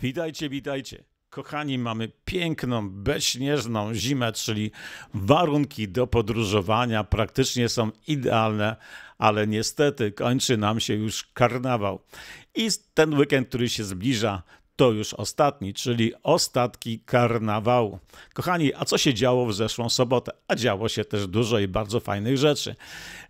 Witajcie, witajcie. Kochani, mamy piękną, bezśnieżną zimę, czyli warunki do podróżowania praktycznie są idealne, ale niestety kończy nam się już karnawał. I ten weekend, który się zbliża, to już ostatni, czyli ostatki karnawału. Kochani, a co się działo w zeszłą sobotę? A działo się też dużo i bardzo fajnych rzeczy.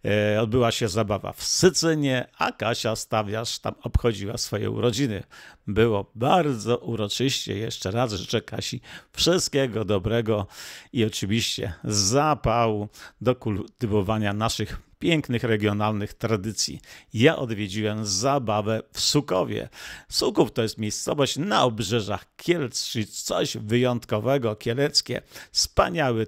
E, odbyła się zabawa w Sycynie, a Kasia Stawiasz tam obchodziła swoje urodziny. Było bardzo uroczyście. Jeszcze raz życzę Kasi wszystkiego dobrego i oczywiście zapału do kultywowania naszych pięknych regionalnych tradycji. Ja odwiedziłem zabawę w Sukowie. Suków to jest miejscowość na obrzeżach Kielc, czyli coś wyjątkowego, kieleckie. Wspaniały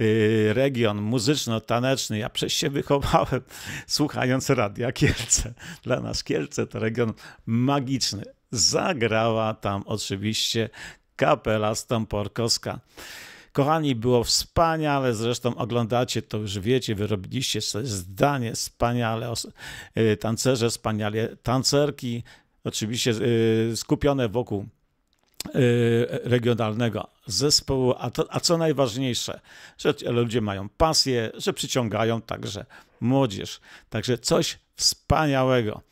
y, region muzyczno-taneczny. Ja przecież się wychowałem słuchając Radia Kielce. Dla nas Kielce to region magiczny. Zagrała tam oczywiście kapela Stamporkowska. Kochani, było wspaniale, zresztą oglądacie, to już wiecie, wyrobiliście sobie zdanie, wspaniale, y, tancerze, wspaniale, tancerki, oczywiście y, skupione wokół y, regionalnego zespołu, a, to, a co najważniejsze, że ludzie mają pasję, że przyciągają także młodzież. Także coś wspaniałego.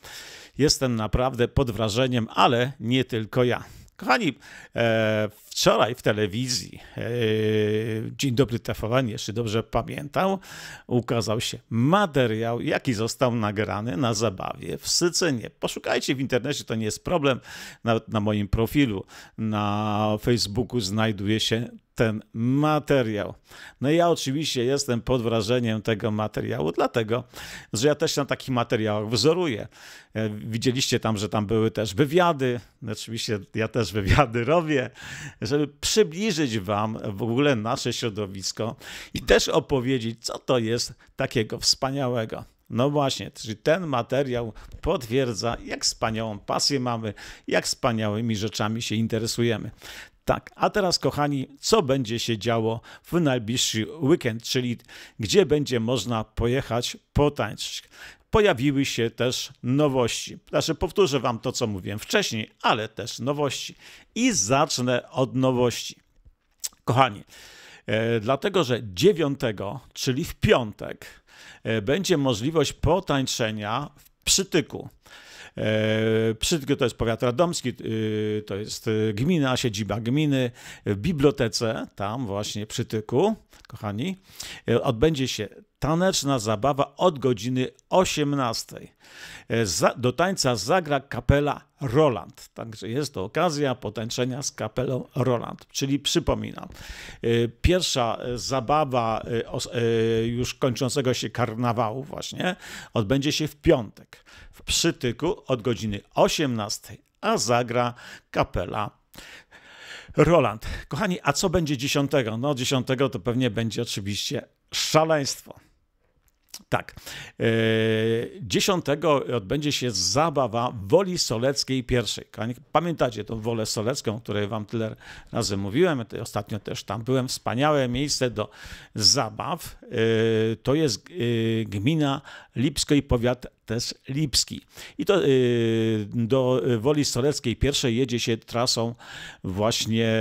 Jestem naprawdę pod wrażeniem, ale nie tylko ja. Kochani, e, wczoraj w telewizji, e, Dzień Dobry TVN, jeszcze dobrze pamiętam, ukazał się materiał, jaki został nagrany na zabawie w Sycynie. Poszukajcie w internecie, to nie jest problem. Nawet na moim profilu na Facebooku znajduje się ten materiał. No i ja oczywiście jestem pod wrażeniem tego materiału, dlatego, że ja też na takich materiałach wzoruję. E, widzieliście tam, że tam były też wywiady. Oczywiście ja też wywiady robię, żeby przybliżyć wam w ogóle nasze środowisko i też opowiedzieć, co to jest takiego wspaniałego. No właśnie, czyli ten materiał potwierdza, jak wspaniałą pasję mamy, jak wspaniałymi rzeczami się interesujemy. Tak, a teraz kochani, co będzie się działo w najbliższy weekend, czyli gdzie będzie można pojechać potańczyć. Pojawiły się też nowości. Znaczy, powtórzę Wam to, co mówiłem wcześniej, ale też nowości. I zacznę od nowości. Kochani, e, dlatego że 9, czyli w piątek, e, będzie możliwość potańczenia w przytyku. E, Przytyk to jest powiat radomski, e, to jest e, gmina, siedziba gminy. W bibliotece, tam właśnie przy Tyku, kochani, odbędzie się taneczna zabawa od godziny 18. Do tańca zagra kapela Roland. Także jest to okazja potańczenia z kapelą Roland. Czyli przypominam, pierwsza zabawa już kończącego się karnawału właśnie odbędzie się w piątek w Przytyku od godziny 18, a zagra kapela Roland. Kochani, a co będzie 10? No 10 to pewnie będzie oczywiście szaleństwo. Tak. 10 e, odbędzie się zabawa Woli Soleckiej pierwszej. Pamiętacie tą Wolę Solecką, o której wam tyle razy mówiłem. Ostatnio też tam byłem. Wspaniałe miejsce do zabaw. E, to jest e, gmina Lipsko i powiat też Lipski. I to do Woli Soleckiej pierwszej jedzie się trasą właśnie,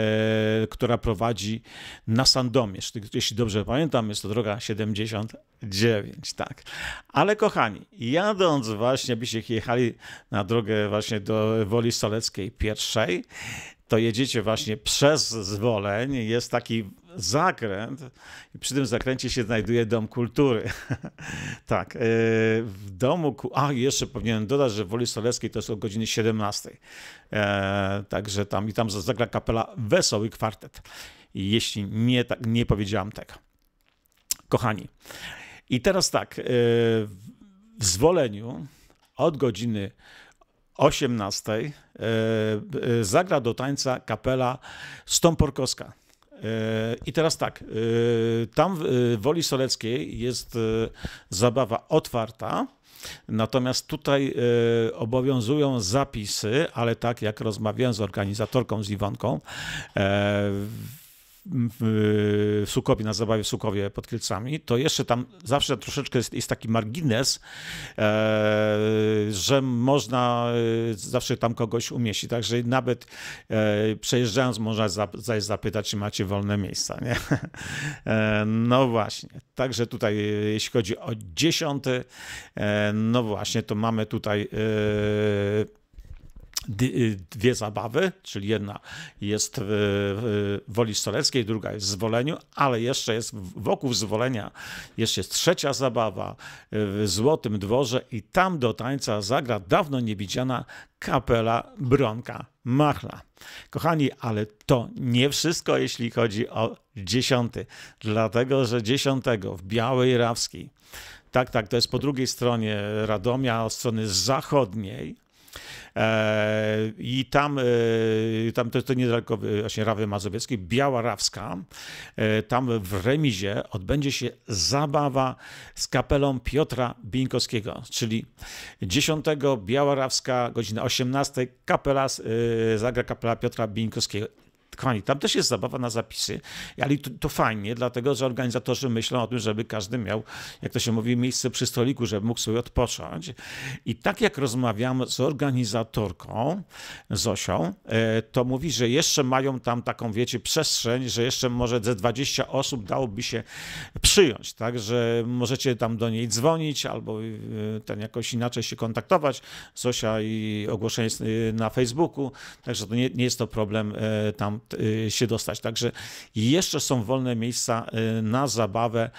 która prowadzi na Sandomierz. Jeśli dobrze pamiętam, jest to droga 79 tak. Ale kochani, jadąc właśnie, byście jechali na drogę właśnie do Woli Soleckiej pierwszej, to jedziecie właśnie przez Zwoleń, jest taki zakręt i przy tym zakręcie się znajduje Dom Kultury. tak, e, w domu, a jeszcze powinienem dodać, że w Woli Soleckiej to jest o godzinie 17. E, także tam i tam zagra kapela Wesoły Kwartet. Jeśli nie, tak, nie powiedziałam tego. Kochani, i teraz tak, e, w zwoleniu od godziny 18 e, e, zagra do tańca kapela Stąporkowska. I teraz tak, tam w Woli Soleckiej jest zabawa otwarta, natomiast tutaj obowiązują zapisy, ale tak jak rozmawiałem z organizatorką, z Iwonką, w Sukowie, na zabawie w Sukowie pod Kielcami, to jeszcze tam zawsze troszeczkę jest, jest taki margines, e, że można e, zawsze tam kogoś umieścić. Także nawet e, przejeżdżając można za, zapytać, czy macie wolne miejsca. Nie? E, no właśnie. Także tutaj, jeśli chodzi o dziesiąty, e, no właśnie, to mamy tutaj e, dwie zabawy, czyli jedna jest w Woli Stoleckiej, druga jest w Zwoleniu, ale jeszcze jest wokół Zwolenia, jeszcze jest trzecia zabawa w Złotym Dworze i tam do tańca zagra dawno niewidziana kapela Bronka Machla. Kochani, ale to nie wszystko, jeśli chodzi o dziesiąty, dlatego że dziesiątego w Białej Rawskiej, tak, tak, to jest po drugiej stronie Radomia, od strony zachodniej, I tam, e, tam to, to niedaleko e, właśnie Rawy Mazowieckiej, Biała Rawska, tam w remizie odbędzie się zabawa z kapelą Piotra Bieńkowskiego, czyli 10 Biała Rawska, godzina 18, kapela, zagra kapela Piotra Bieńkowskiego. Kochani, tam też jest zabawa na zapisy, ale to, to, fajnie, dlatego że organizatorzy myślą o tym, żeby każdy miał, jak to się mówi, miejsce przy stoliku, żeby mógł sobie odpocząć. I tak jak rozmawiam z organizatorką, Zosią, e, to mówi, że jeszcze mają tam taką, wiecie, przestrzeń, że jeszcze może ze 20 osób dałoby się przyjąć, tak, że możecie tam do niej dzwonić albo e, ten jakoś inaczej się kontaktować. Zosia i ogłoszenie e, na Facebooku, także to nie, nie jest to problem tam się dostać. Także jeszcze są wolne miejsca y, na zabawę e,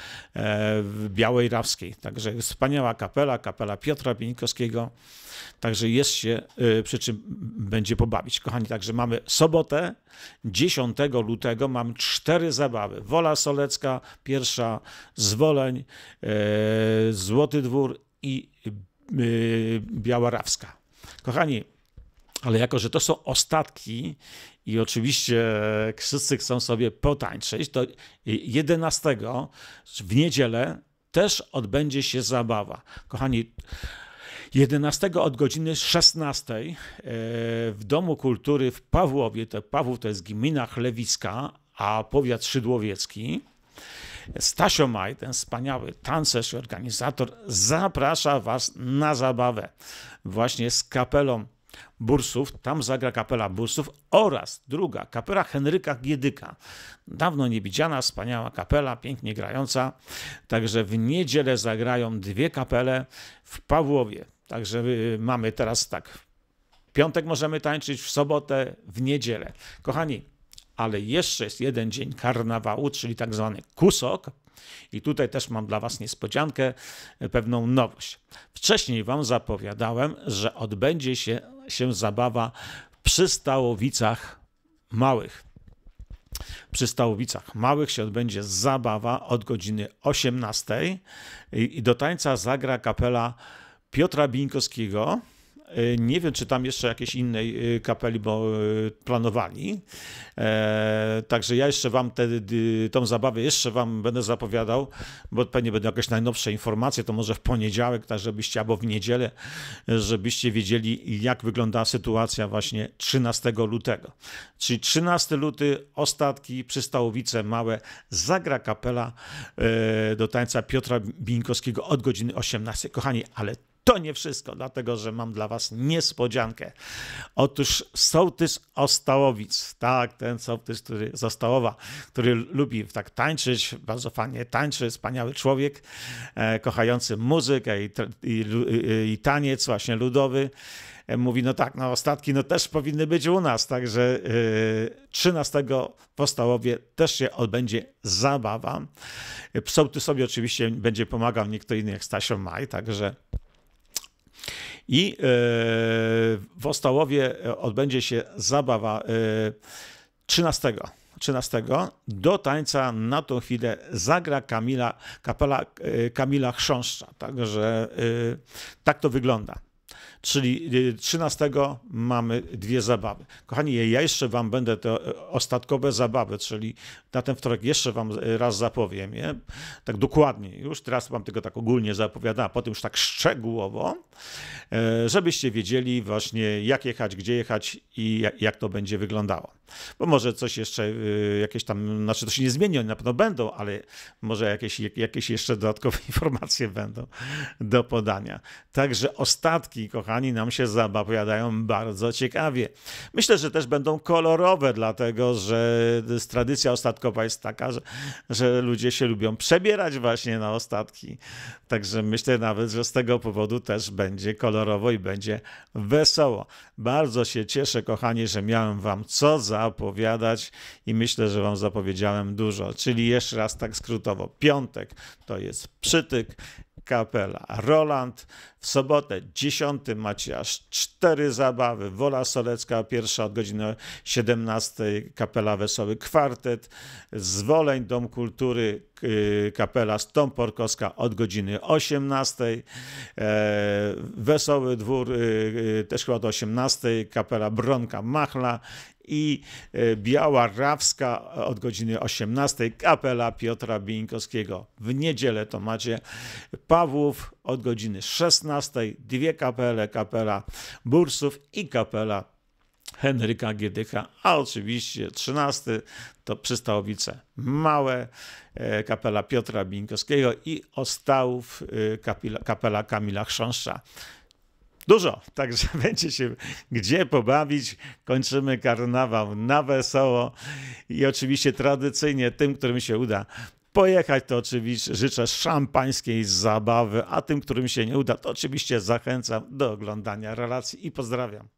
w Białej Rawskiej. Także wspaniała kapela, kapela Piotra Bieńkowskiego. Także jest się y, przy czym będzie pobawić. Kochani, także mamy sobotę, 10 lutego, mamy cztery zabawy. Wola Solecka, pierwsza, Zwoleń, e, Złoty Dwór i Biała Rawska. Kochani, ale jako, że to są ostatki i oczywiście wszyscy chcą sobie potańczyć, to 11 w niedzielę też odbędzie się zabawa. Kochani, 11 od godziny 16 e, w Domu Kultury w Pawłowie, to Pawłów to jest gmina Chlewiska, a powiat szydłowiecki, Stasio Maj, ten wspaniały tancerz i organizator, zaprasza Was na zabawę właśnie z kapelą Bursów, tam zagra kapela Bursów oraz druga, kapela Henryka Giedyka. Dawno niewidziana, wspaniała kapela, pięknie grająca. Także w niedzielę zagrają dwie kapele w Pawłowie. Także y, mamy teraz tak, w piątek możemy tańczyć, w sobotę, w niedzielę. Kochani, ale jeszcze jest jeden dzień karnawału, czyli tak zwany kusok, i tutaj też mam dla Was niespodziankę, pewną nowość. Wcześniej Wam zapowiadałem, że odbędzie się, się zabawa przy Stałowicach Małych. Przy Stałowicach Małych się odbędzie zabawa od godziny 18 i do tańca zagra kapela Piotra Bińkowskiego E, nie wiem, czy tam jeszcze jakiejś innej e, kapeli bo e, planowali. Także ja jeszcze wam tą zabawę jeszcze wam będę zapowiadał, bo pewnie będą jakieś najnowsze informacje, to może w poniedziałek, tak żebyście albo w niedzielę, żebyście wiedzieli, jak wygląda sytuacja właśnie 13 lutego. Czyli 13 luty, ostatki, przystałowice małe, zagra kapela do tańca Piotra Bińkowskiego od godziny 18. Kochani, ale to nie wszystko, dlatego że mam dla Was niespodziankę. Otóż sołtys Ostałowic, tak, ten sołtys, który z Ostałowa, który lubi tak tańczyć, bardzo fajnie tańczy, wspaniały człowiek, e, kochający muzykę i, i, i taniec właśnie ludowy e, mówi, no tak, no ostatki no też powinny być u nas, także 13 e, w Ostałowie też się odbędzie zabawa. Sołtys sobie oczywiście będzie pomagał, nie inny jak Stasio Maj, także i e, w Ostałowie odbędzie się zabawa 13. E, 13 do tańca na tą chwilę zagra Kamila, kapela e, Kamila Chrząszcza. Także tak to wygląda. Czyli 13 y, mamy dwie zabawy. Kochani, ja jeszcze Wam będę te ostatkowe zabawy, czyli na ten wtorek jeszcze Wam raz zapowiem, tak dokładnie. Już teraz Wam tylko tak ogólnie zapowiadam, a potem już tak szczegółowo, e, żebyście wiedzieli właśnie jak jechać, gdzie jechać i jak to będzie wyglądało. Bo może coś jeszcze, y, jakieś tam, znaczy to się nie zmieni, oni na pewno będą, ale może jakieś, jakieś jeszcze dodatkowe informacje będą do podania. Także ostatki, kochani, nam się zapowiadają bardzo ciekawie. Myślę, że też będą kolorowe, dlatego że tradycja ostatkowa jest taka, że, że ludzie się lubią przebierać właśnie na ostatki. Także myślę nawet, że z tego powodu też będzie kolorowo i będzie wesoło. Bardzo się cieszę, kochani, że miałem Wam co zapowiadać i myślę, że Wam zapowiedziałem dużo. Czyli jeszcze raz tak skrótowo: piątek to jest przytyk, kapela Roland. W sobotę 10 macie aż cztery zabawy. Wola Solecka, pierwsza od godziny 17, kapela Wesoły Kwartet. Zwoleń Dom Kultury, y, kapela Stąporkowska od godziny 18. E, Wesoły Dwór, y, y, też chyba do 18, kapela Bronka Machla i e, Biała Rawska od godziny 18, kapela Piotra Bieńkowskiego. W niedzielę to macie Pawłów od godziny 16, dwie kapele, kapela Bursów i kapela Henryka Giedycha, a oczywiście 13 to Przystałowice Małe, e, kapela Piotra Bińkowskiego i Ostałów e, kapela, kapela Kamila Chrząszcza. Dużo, także będzie się gdzie pobawić. Kończymy karnawał na wesoło i oczywiście tradycyjnie tym, którym się uda pojechać, to oczywiście życzę szampańskiej zabawy, a tym, którym się nie uda, to oczywiście zachęcam do oglądania relacji i pozdrawiam.